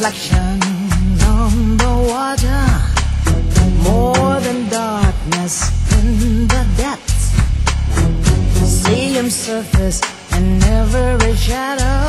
reflections on the water. More than darkness in the depths. See him surface and every shadow.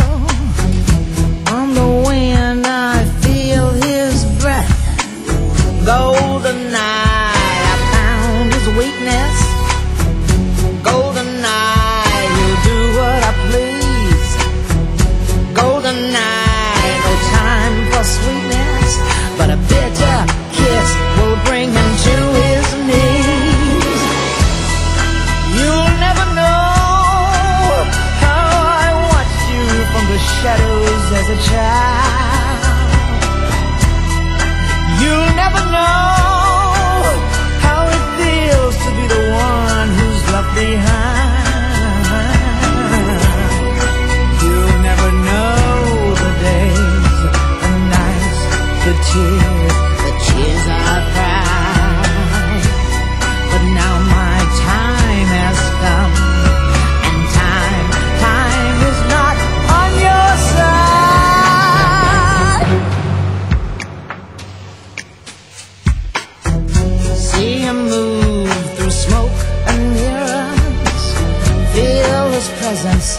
presence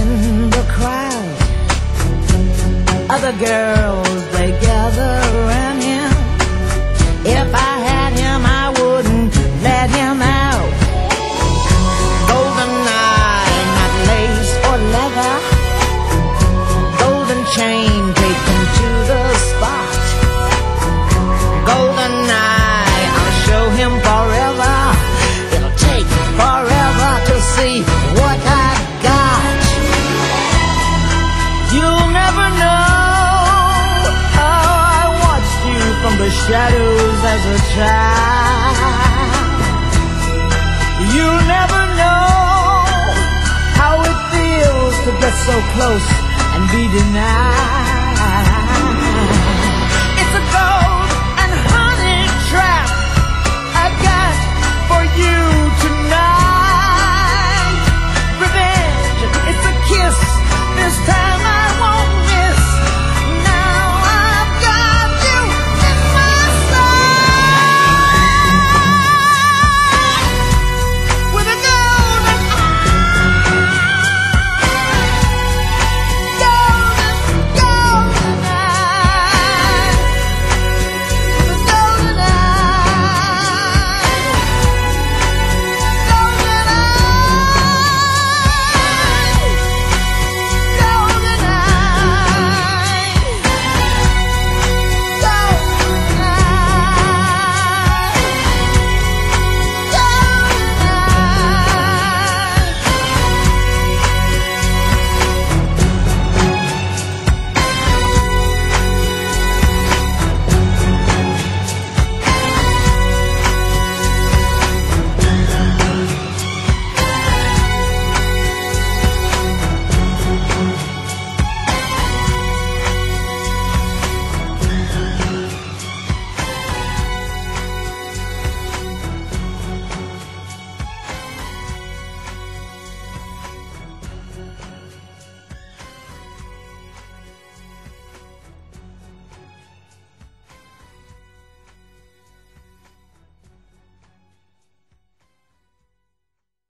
in the crowd. Other girls, they gather around him. If I had him, I wouldn't let him out. Golden eye, not lace or leather. Golden chain. the shadows as a child. you'll never know how it feels to get so close and be denied.